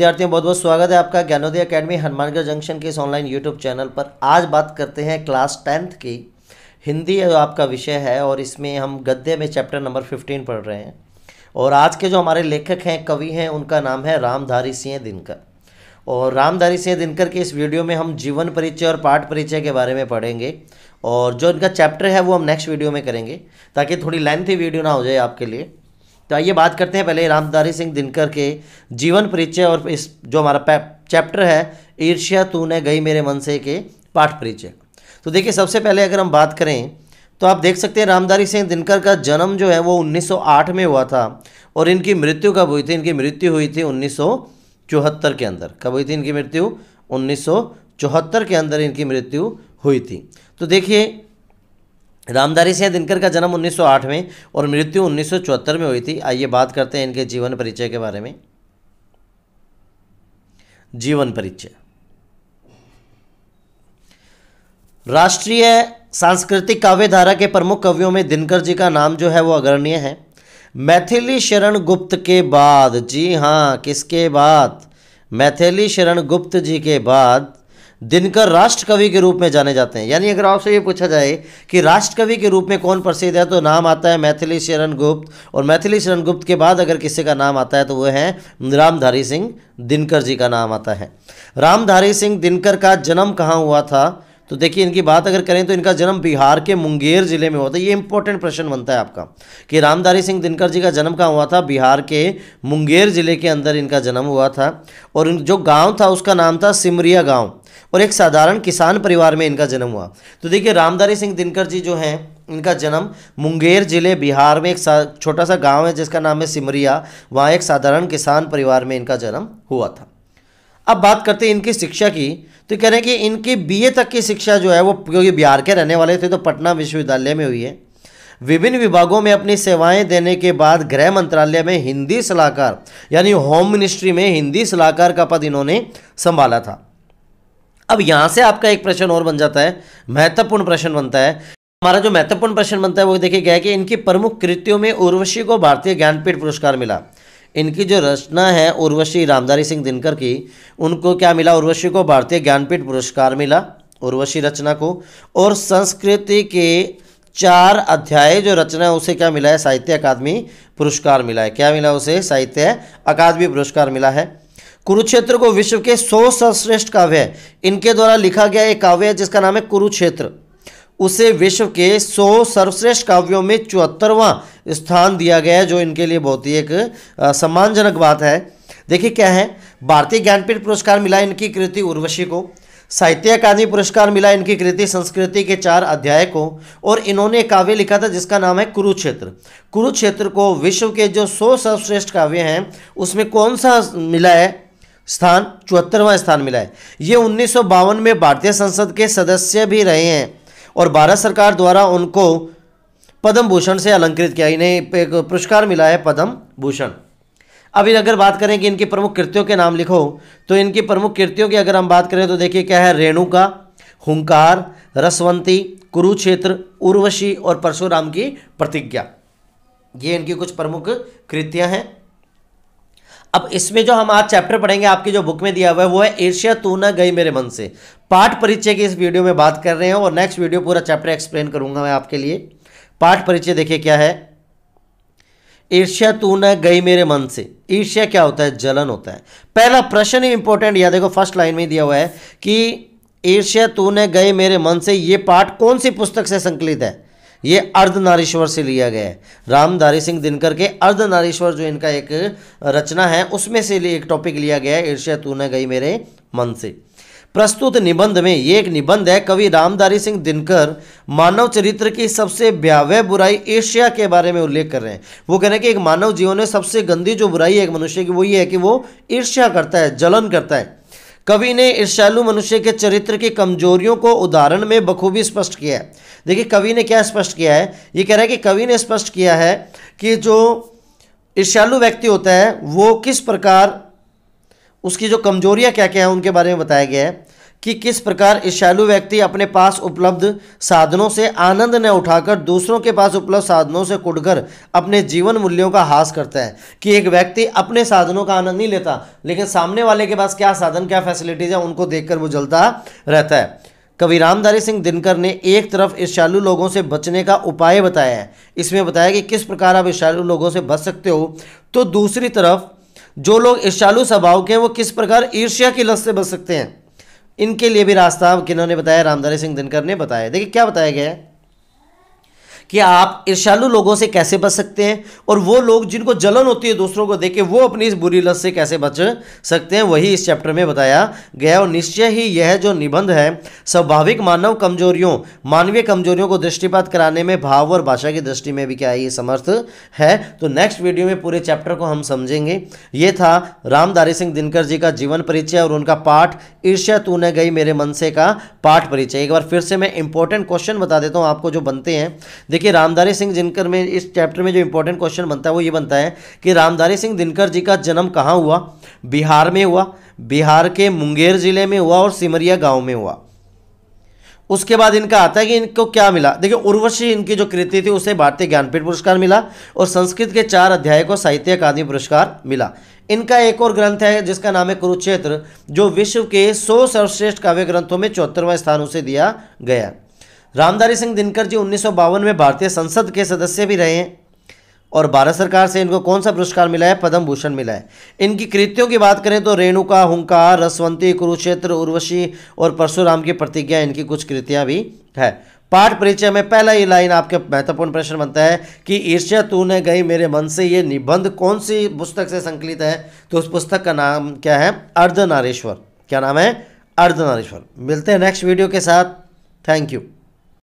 विद्यार्थियों, बहुत बहुत स्वागत है आपका ज्ञानोदय अकेडमी हनुमानगढ़ जंक्शन के इस ऑनलाइन यूट्यूब चैनल पर। आज बात करते हैं क्लास टेंथ की। हिंदी आपका विषय है और इसमें हम गद्य में चैप्टर नंबर फिफ्टीन पढ़ रहे हैं। और आज के जो हमारे लेखक हैं, कवि हैं, उनका नाम है रामधारी सिंह दिनकर। और रामधारी सिंह दिनकर के इस वीडियो में हम जीवन परिचय और पाठ परिचय के बारे में पढ़ेंगे। और जो इनका चैप्टर है, वो हम नेक्स्ट वीडियो में करेंगे, ताकि थोड़ी लेंथी वीडियो ना हो जाए आपके लिए। तो आइए बात करते हैं पहले रामधारी सिंह दिनकर के जीवन परिचय और इस जो हमारा चैप्टर है, ईर्ष्या तू ने गई मेरे मन से के पाठ परिचय। तो देखिए, सबसे पहले अगर हम बात करें तो आप देख सकते हैं रामधारी सिंह दिनकर का जन्म जो है वो 1908 में हुआ था और इनकी मृत्यु कब हुई थी? इनकी मृत्यु हुई थी उन्नीस सौ चौहत्तर के अंदर। कब हुई थी इनकी मृत्यु? उन्नीस सौ चौहत्तर के अंदर इनकी मृत्यु हुई थी। तो देखिए रामधारी सिंह दिनकर का जन्म 1908 में और मृत्यु उन्नीस सौ चौहत्तर में हुई थी। आइए बात करते हैं इनके जीवन परिचय के बारे में। जीवन परिचय। राष्ट्रीय सांस्कृतिक काव्य धारा के प्रमुख कवियों में दिनकर जी का नाम जो है वो अग्रणीय है। मैथिली शरण गुप्त के बाद, जी हाँ किसके बाद? मैथिली शरण गुप्त जी के बाद दिनकर राष्ट्र कवि के रूप में जाने जाते हैं। यानी अगर आपसे ये पूछा जाए कि राष्ट्र कवि के रूप में कौन प्रसिद्ध है तो नाम आता है मैथिली शरण गुप्त और मैथिली शरण गुप्त के बाद अगर किसी का नाम आता है तो वह है रामधारी सिंह दिनकर जी का नाम आता है। रामधारी सिंह दिनकर का जन्म कहाँ हुआ था? तो देखिए, इनकी बात अगर करें तो इनका जन्म बिहार के मुंगेर ज़िले में हुआ था ये इंपॉर्टेंट प्रश्न बनता है आपका कि रामधारी सिंह दिनकर जी का जन्म कहाँ हुआ था? बिहार के मुंगेर ज़िले के अंदर इनका जन्म हुआ था। और जो गाँव था, उसका नाम था सिमरिया गाँव। और एक साधारण किसान परिवार में इनका जन्म हुआ। तो देखिए, रामधारी सिंह दिनकर जी जो हैं, इनका जन्म मुंगेर ज़िले बिहार में एक छोटा सा गाँव है जिसका नाम है सिमरिया। वहाँ एक साधारण किसान परिवार में इनका जन्म हुआ था। अब बात करते हैं इनकी शिक्षा की। तो कह रहे हैं कि इनकी बीए तक की शिक्षा जो है, वो क्योंकि बिहार के रहने वाले थे तो पटना विश्वविद्यालय में हुई है। विभिन्न विभागों में अपनी सेवाएँ देने के बाद गृह मंत्रालय में हिंदी सलाहकार, यानी होम मिनिस्ट्री में हिंदी सलाहकार का पद इन्होंने संभाला था। अब यहाँ से आपका एक प्रश्न और बन जाता है, महत्वपूर्ण प्रश्न बनता है। हमारा जो महत्वपूर्ण प्रश्न बनता है, वो देखिए गया कि इनकी प्रमुख कृतियों में उर्वशी को भारतीय ज्ञानपीठ पुरस्कार मिला। इनकी जो रचना है, उर्वशी रामधारी सिंह दिनकर की, उनको क्या मिला? उर्वशी को भारतीय ज्ञानपीठ पुरस्कार मिला, उर्वशी रचना को। और संस्कृति के चार अध्याय, जो रचना है, उसे क्या मिला है? साहित्य अकादमी पुरस्कार मिला है। क्या मिला उसे? साहित्य अकादमी पुरस्कार मिला है। कुरुक्षेत्र को विश्व के सौ सर्वश्रेष्ठ काव्य है। इनके द्वारा लिखा गया एक काव्य है, जिसका नाम है कुरुक्षेत्र। उसे विश्व के सौ सर्वश्रेष्ठ काव्यों में चौहत्तरवां स्थान दिया गया है, जो इनके लिए बहुत ही एक सम्मानजनक बात है। देखिए क्या है? भारतीय ज्ञानपीठ पुरस्कार मिला इनकी कृति उर्वशी को। साहित्य अकादमी पुरस्कार मिला इनकी कृति संस्कृति के चार अध्याय को और इन्होंने काव्य लिखा था, जिसका नाम है कुरुक्षेत्र। कुरुक्षेत्र को विश्व के जो सौ सर्वश्रेष्ठ काव्य हैं, उसमें कौन सा मिला है? स्थान, चौहत्तरवां स्थान मिला है। ये उन्नीस में भारतीय संसद के सदस्य भी रहे हैं और भारत सरकार द्वारा उनको पद्म भूषण से अलंकृत किया, इन्हें एक पुरस्कार मिला है पद्म भूषण। अभी अगर बात करें कि इनकी प्रमुख कृतियों के नाम लिखो तो इनकी प्रमुख कृतियों की अगर हम बात करें तो देखिए क्या है, रेणुका, हुंकार, रसवंती, कुरुक्षेत्र, उर्वशी और परशुराम की प्रतिज्ञा। ये इनकी कुछ प्रमुख कृतियाँ हैं। अब इसमें जो हम आज चैप्टर पढ़ेंगे, आपकी जो बुक में दिया हुआ है, वो है, एशिया, तू न गई मेरे मन से। पाठ परिचय की इस वीडियो में बात कर रहे हैं और नेक्स्ट वीडियो पूरा चैप्टर एक्सप्लेन करूँगा मैं आपके लिए। पाठ परिचय देखिए क्या है। ईर्ष्या तू न गई मेरे मन से। ईर्ष्या क्या होता है? जलन होता है। पहला प्रश्न ही इंपॉर्टेंट या देखो फ़र्स्ट लाइन में दिया हुआ है कि ईर्ष्या तू न गए मेरे मन से। ये पाठ कौन सी पुस्तक से संकलित है? ये अर्धनारीश्वर से लिया गया है। रामधारी सिंह दिनकर के अर्धनारीश्वर जो इनका एक रचना है, उसमें से एक टॉपिक लिया गया है, ईर्ष्या तू न गई मेरे मन से। प्रस्तुत निबंध में ये एक निबंध है, कवि रामधारी सिंह दिनकर मानव चरित्र की सबसे भयावह बुराई ईर्ष्या के बारे में उल्लेख कर रहे हैं। वो कह रहे हैं कि एक मानव जीवन में सबसे गंदी जो बुराई है एक मनुष्य की, वो ये है कि वो ईर्ष्या करता है, जलन करता है। कवि ने ईर्ष्यालु मनुष्य के चरित्र की कमजोरियों को उदाहरण में बखूबी स्पष्ट किया है। देखिए, कवि ने क्या स्पष्ट किया है? ये कह रहा है कि कवि ने स्पष्ट किया है कि जो ईर्ष्यालु व्यक्ति होता है, वो किस प्रकार उसकी जो कमजोरियाँ क्या क्या हैं, उनके बारे में बताया गया है। कि किस प्रकार ईर्ष्यालु व्यक्ति अपने पास उपलब्ध साधनों से आनंद न उठाकर दूसरों के पास उपलब्ध साधनों से कुटकर अपने जीवन मूल्यों का हास करता है, कि एक व्यक्ति अपने साधनों का आनंद नहीं लेता, लेकिन सामने वाले के पास क्या साधन, क्या फैसिलिटीज़ है, उनको देखकर वो जलता रहता है। कवि रामधारी सिंह दिनकर ने एक तरफ़ ईर्ष्यालु लोगों से बचने का उपाय बताया है, इसमें बताया कि किस प्रकार आप ईर्ष्यालु लोगों से बच सकते हो तो दूसरी तरफ़ जो लोग ईर्ष्यालु स्वभाव के हैं, वो किस प्रकार ईर्ष्या की लत से बच सकते हैं। इनके लिए भी रास्ता किन्होंने बताया, रामधारी सिंह दिनकर ने बताया। देखिए, क्या बताया गया है? कि आप ईर्षालु लोगों से कैसे बच सकते हैं? और वो लोग जिनको जलन होती है दूसरों को देख के, वो अपनी इस बुरी लत से कैसे बच सकते हैं? वही इस चैप्टर में बताया गया और निश्चय ही यह जो निबंध है, स्वाभाविक मानव कमजोरियों, मानवीय कमजोरियों को दृष्टिपात कराने में, भाव और भाषा की दृष्टि में भी क्या ये समर्थ है? तो नेक्स्ट वीडियो में पूरे चैप्टर को हम समझेंगे। ये था रामदारी सिंह दिनकर जी का जीवन परिचय और उनका पाठ, ईर्ष्या तू ने गई मेरे मन से का पाठ परिचय। एक बार फिर से मैं इंपॉर्टेंट क्वेश्चन बता देता हूँ, आपको जो बनते हैं। देखिए रामधारी सिंह दिनकर में इस चैप्टर में जो इंपॉर्टेंट क्वेश्चन बनता है, वो ये बनता है कि रामधारी सिंह दिनकर जी का जन्म कहाँ हुआ? बिहार में हुआ, बिहार के मुंगेर ज़िले में हुआ और सिमरिया गाँव में हुआ। उसके बाद इनका आता है कि इनको क्या मिला? देखिए, उर्वशी इनकी जो कृति थी, उसे भारतीय ज्ञानपीठ पुरस्कार मिला और संस्कृत के चार अध्याय को साहित्य अकादमी पुरस्कार मिला। इनका एक और ग्रंथ है, जिसका नाम है कुरुक्षेत्र, जो विश्व के सौ सर्वश्रेष्ठ काव्य ग्रंथों में चौहत्तरवां स्थान उसे दिया गया। रामधारी सिंह दिनकर जी उन्नीस सौ बावन में भारतीय संसद के सदस्य भी रहे हैं। और भारत सरकार से इनको कौन सा पुरस्कार मिला है? पद्म भूषण मिला है। इनकी कृतियों की बात करें तो रेणुका, हुंकार, रसवंती, कुरुक्षेत्र, उर्वशी और परशुराम की प्रतिज्ञा, इनकी कुछ कृतियाँ भी है। पाठ परिचय में पहला ये लाइन आपके महत्वपूर्ण प्रश्न बनता है कि, ईर्ष्या तू ने गई मेरे मन से, ये निबंध कौन सी पुस्तक से संकलित है? तो उस पुस्तक का नाम क्या है? अर्धनारेश्वर। क्या नाम है? अर्धनारेश्वर। मिलते हैं नेक्स्ट वीडियो के साथ। Thank you